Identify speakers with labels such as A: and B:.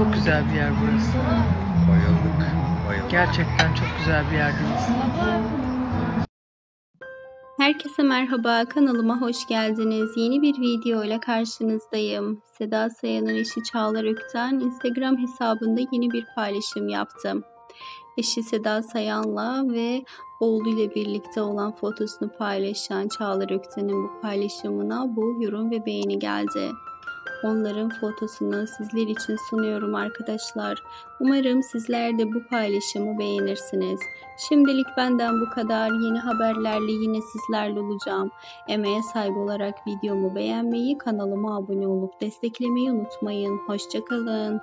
A: Çok güzel bir yer burası.
B: Bayıldık. Bayıldık.
A: Gerçekten çok güzel bir yerdeyiz.
C: Herkese merhaba, kanalıma hoş geldiniz. Yeni bir video ile karşınızdayım. Seda Sayan'ın eşi Çağlar Ökten Instagram hesabında yeni bir paylaşım yaptım. Eşi Seda Sayan'la ve oğluyla birlikte olan fotosunu paylaşan Çağlar Ökten'in bu paylaşımına bu yorum ve beğeni geldi. Onların fotosunu sizler için sunuyorum arkadaşlar. Umarım sizler de bu paylaşımı beğenirsiniz. Şimdilik benden bu kadar. Yeni haberlerle yine sizlerle olacağım. Emeğe saygı olarak videomu beğenmeyi, kanalıma abone olup desteklemeyi unutmayın. Hoşçakalın.